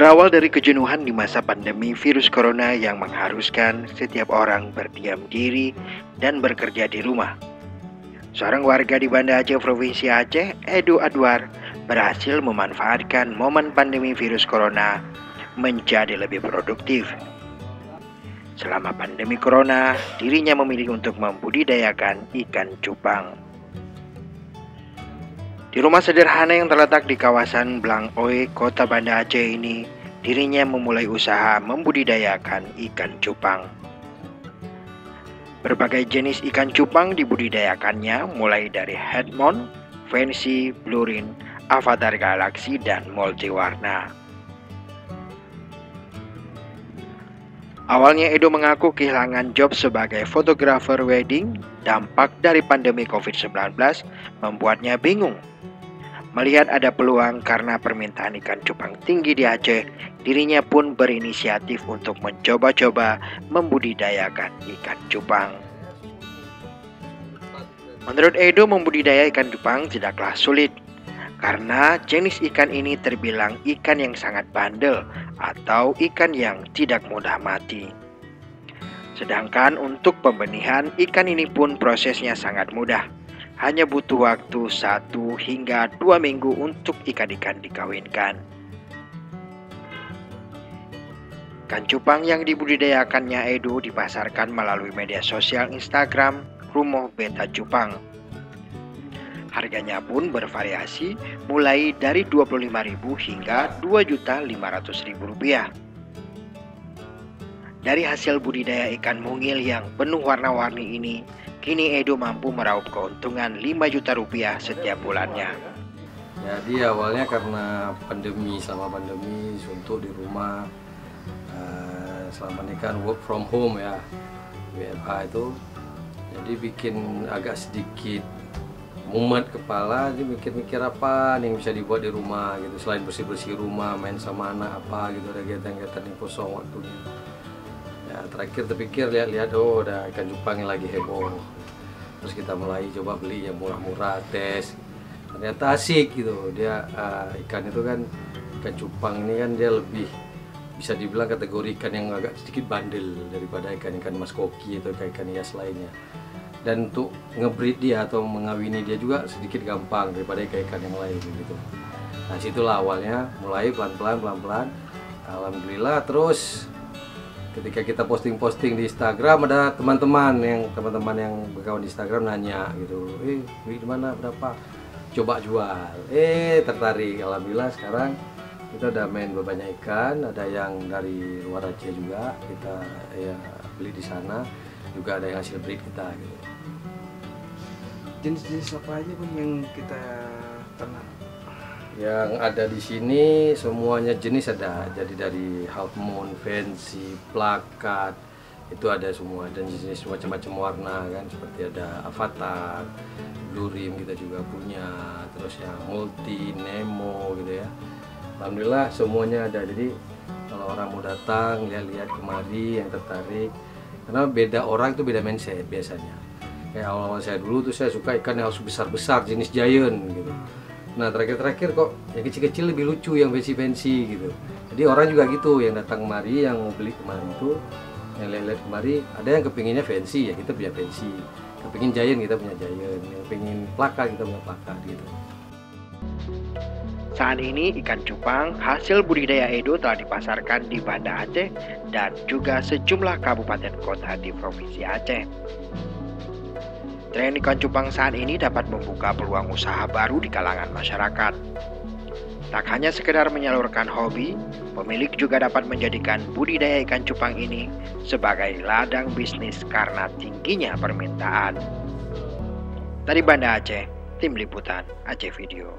Berawal dari kejenuhan di masa pandemi virus corona yang mengharuskan setiap orang berdiam diri dan bekerja di rumah. Seorang warga di Banda Aceh, Provinsi Aceh, Edu Adwar, berhasil memanfaatkan momen pandemi virus corona menjadi lebih produktif. Selama pandemi corona, dirinya memilih untuk membudidayakan ikan cupang. Di rumah sederhana yang terletak di kawasan Blang Oe, kota Banda Aceh ini, dirinya memulai usaha membudidayakan ikan cupang. Berbagai jenis ikan cupang dibudidayakannya mulai dari headmon, fancy, blurin, avatar galaksi, dan multiwarna. Awalnya Edo mengaku kehilangan job sebagai fotografer wedding, dampak dari pandemi COVID-19 membuatnya bingung Melihat ada peluang karena permintaan ikan cupang tinggi di Aceh, dirinya pun berinisiatif untuk mencoba-coba membudidayakan ikan cupang. Menurut Edo, membudidaya ikan cupang tidaklah sulit karena jenis ikan ini terbilang ikan yang sangat bandel atau ikan yang tidak mudah mati. Sedangkan untuk pembenihan ikan ini pun prosesnya sangat mudah hanya butuh waktu satu hingga dua minggu untuk ikan-ikan dikawinkan. Ikan cupang yang dibudidayakannya Edo dipasarkan melalui media sosial Instagram Rumoh Beta Cupang. Harganya pun bervariasi mulai dari Rp25.000 hingga Rp2.500.000 rupiah. Dari hasil budidaya ikan mungil yang penuh warna-warni ini, Kini Edo mampu meraup keuntungan 5 juta rupiah setiap bulannya. Jadi awalnya karena pandemi, selama pandemi suntuk di rumah, uh, selama ini kan work from home ya, WFH itu, jadi bikin agak sedikit mumet kepala, jadi mikir-mikir apa yang bisa dibuat di rumah gitu, selain bersih-bersih rumah, main sama anak apa gitu, ada kegiatan-kegiatan yang kosong waktunya. Ya terakhir terpikir lihat-lihat oh udah ikan cupang yang lagi heboh. Terus kita mulai coba beli yang murah-murah tes. Ternyata asik gitu dia uh, ikan itu kan ikan cupang ini kan dia lebih bisa dibilang kategori ikan yang agak sedikit bandel daripada ikan-ikan mas koki atau ikan-ikan hias lainnya dan untuk ngebreed dia atau mengawini dia juga sedikit gampang daripada ikan-ikan yang lain gitu. Nah situlah awalnya. Mulai pelan-pelan pelan-pelan. Alhamdulillah terus ketika kita posting-posting di Instagram ada teman-teman yang teman-teman yang berkawan di Instagram nanya gitu. Eh di mana? Berapa? Coba jual. Eh tertarik. Alhamdulillah sekarang kita udah main banyak ikan. Ada yang dari luar Aceh juga. Kita ya beli di sana. Juga ada yang hasil breed kita gitu jenis-jenis apa aja pun yang kita ternak yang ada di sini semuanya jenis ada. Jadi dari half moon fancy plakat itu ada semua. Dan jenis macam-macam warna kan. Seperti ada avatar blue kita juga punya. Terus yang multi nemo gitu ya. Alhamdulillah semuanya ada. Jadi kalau orang mau datang lihat-lihat kemari yang tertarik. Karena beda orang itu beda mindset biasanya kayak awal-awal saya dulu tuh saya suka ikan yang harus besar-besar jenis giant gitu Nah terakhir-terakhir kok yang kecil-kecil lebih lucu yang fancy-fancy gitu. Jadi orang juga gitu yang datang kemari yang mau beli kemarin itu yang lihat-lihat kemari ada yang kepinginnya fancy ya kita punya fancy. Kepingin giant kita punya giant. Yang kepingin plaka kita punya plaka gitu. Saat ini ikan cupang hasil budidaya Edo telah dipasarkan di Banda Aceh dan juga sejumlah kabupaten kota di Provinsi Aceh. Tren ikan cupang ini dapat membuka peluang usaha baru di kalangan masyarakat. Tak hanya sekedar menyalurkan hobi, pemilik juga dapat menjadikan budidaya ikan cupang ini sebagai ladang bisnis karena tingginya permintaan. Dari Banda Aceh, Tim Liputan Aceh Video.